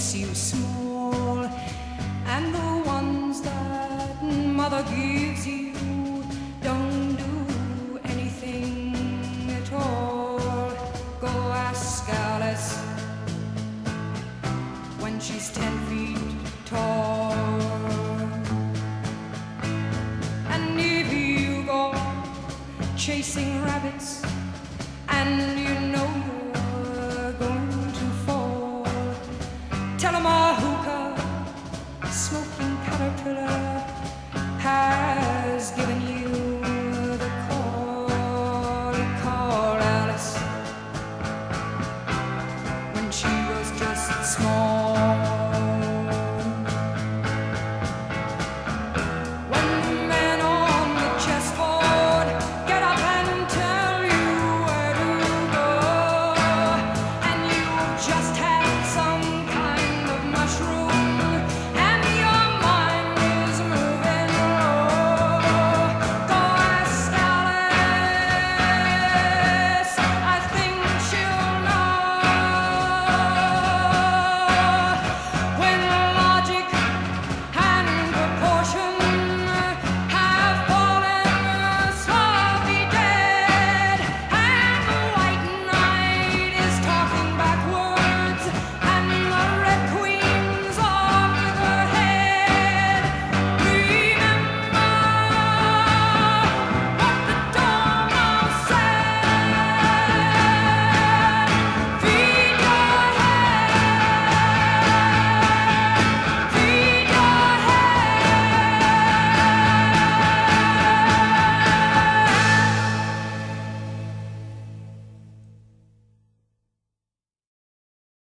makes you small, and the ones that mother gives you don't do anything at all. Go ask Alice when she's ten feet tall. And if you go chasing rabbits, and you know Telemar hookah, smoking caterpillar has given you.